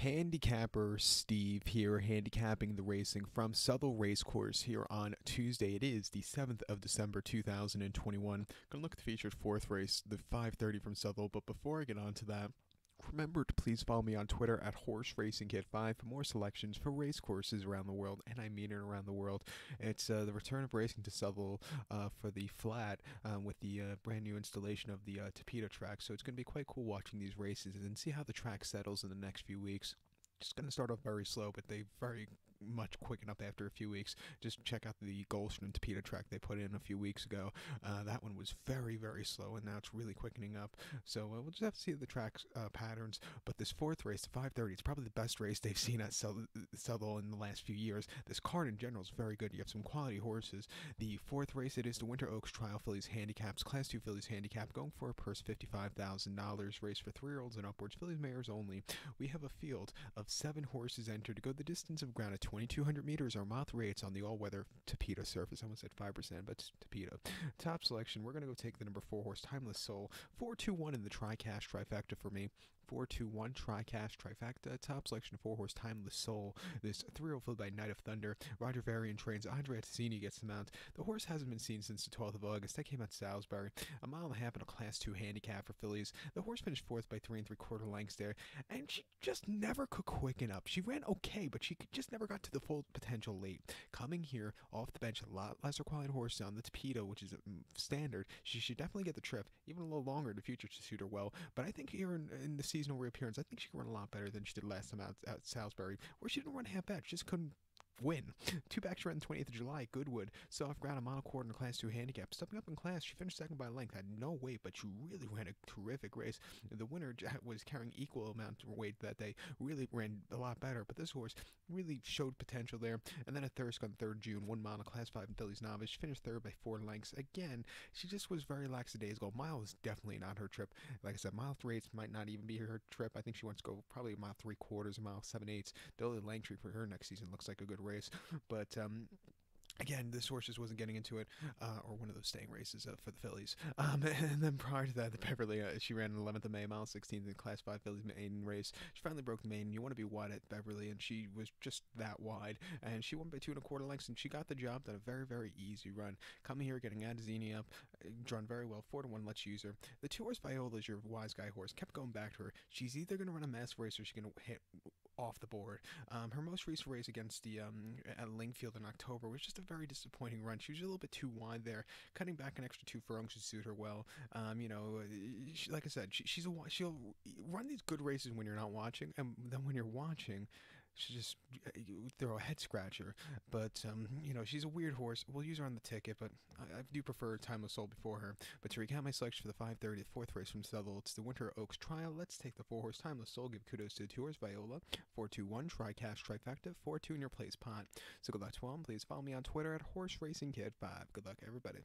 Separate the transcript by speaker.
Speaker 1: Handicapper Steve here, handicapping the racing from Southwell Racecourse here on Tuesday. It is the 7th of December 2021. Gonna look at the featured fourth race, the 530 from Southwell, but before I get on to that, Remember to please follow me on Twitter at Horse Racing Kid 5 for more selections for race courses around the world, and I mean it around the world. It's uh, the return of racing to Southwell uh, for the flat um, with the uh, brand new installation of the uh, Tapeta track, so it's going to be quite cool watching these races and see how the track settles in the next few weeks just going to start off very slow, but they very much quicken up after a few weeks. Just check out the Gulfstream and Tapeta track they put in a few weeks ago. Uh, that one was very, very slow, and now it's really quickening up. So uh, we'll just have to see the track uh, patterns. But this fourth race, the 530, it's probably the best race they've seen at Southwell in the last few years. This card in general is very good. You have some quality horses. The fourth race, it is the Winter Oaks Trial Fillies Handicaps, Class 2 Fillies Handicap, going for a purse $55,000. Race for three year olds and upwards, Fillies Mares only. We have a field of seven horses entered to go the distance of ground at 2,200 meters or moth rates on the all-weather Tapeta surface. I almost said 5%, but Tapeta. Top selection, we're going to go take the number 4 horse, Timeless Soul. 4-2-1 in the tri-cash trifecta for me. 421 TriCash Trifecta, top selection four horse Timeless Soul. This three filled by Night of Thunder. Roger Varian trains. Andrea Atzeni gets the mount. The horse hasn't been seen since the 12th of August. That came out Salisbury. A mile and a half in a class two handicap for fillies. The horse finished fourth by three and three quarter lengths there, and she just never could quicken up. She ran okay, but she just never got to the full potential late. Coming here off the bench, a lot lesser quality horse on the Tapeta, which is mm, standard. She should definitely get the trip, even a little longer in the future to suit her well. But I think here in, in the seasonal reappearance, I think she can run a lot better than she did last time out at Salisbury, where she didn't run half bad. She just couldn't win. Two backs ran the 28th of July. Goodwood, soft ground, a quarter in a class two handicap. Stepping up in class, she finished second by length. Had no weight, but she really ran a terrific race. The winner was carrying equal amount of weight that day. Really ran a lot better, but this horse really showed potential there. And then a Thirsk on 3rd June, one mile class five in fillies novice. She finished third by four lengths. Again, she just was very lackadaisical. Mile was definitely not her trip. Like I said, mile three eighths might not even be her trip. I think she wants to go probably a mile three quarters, a mile seven eighths. Lillie Langtry for her next season looks like a good race. Race, but um, again, this horse just wasn't getting into it, uh, or one of those staying races uh, for the fillies. Um, and then prior to that, the Beverley, uh, she ran an 11th of May, mile 16th in Class 5 fillies maiden race. She finally broke the main. You want to be wide at Beverley, and she was just that wide. And she won by two and a quarter lengths, and she got the job done. A very, very easy run. Coming here, getting Atzeni up, uh, drawn very well. Four to one, let's use her. The two horse Viola is your wise guy horse. Kept going back to her. She's either going to run a mass race or she's going to hit off the board. Um, her most recent race against the um, at Lingfield in October was just a very disappointing run. She was a little bit too wide there, cutting back an extra two furlongs should suit her well. Um, you know, she, like I said, she, she's a she'll run these good races when you're not watching, and then when you're watching, she just throw a head scratcher. But um, you know, she's a weird horse. We'll use her on the ticket, but I, I do prefer Timeless Soul before her. But to recap my selection for the 530 fourth race from Southwell, it's the Winter Oaks Trial. Let's take the four horse Timeless Soul. Give kudos to the two horse Viola. 421 Tri-Cash Trifecta. 4 2 in your place pot. So good luck to all. Please follow me on Twitter at Horse Racing Kid 5. Good luck, everybody.